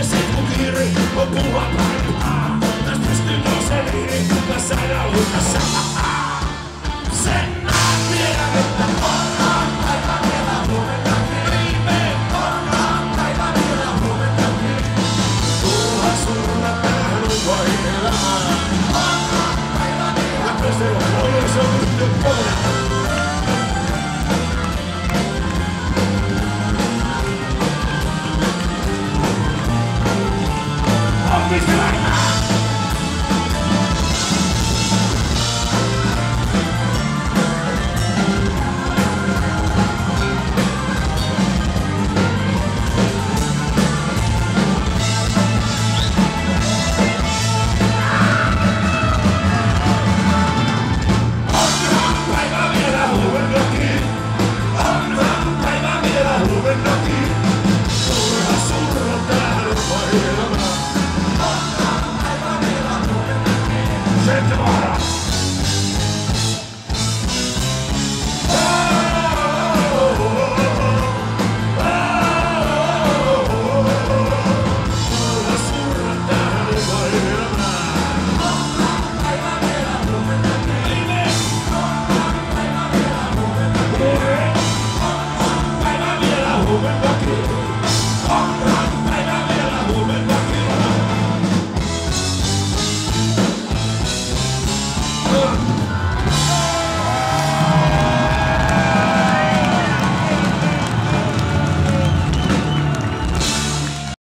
Desce pro é guirre, o bom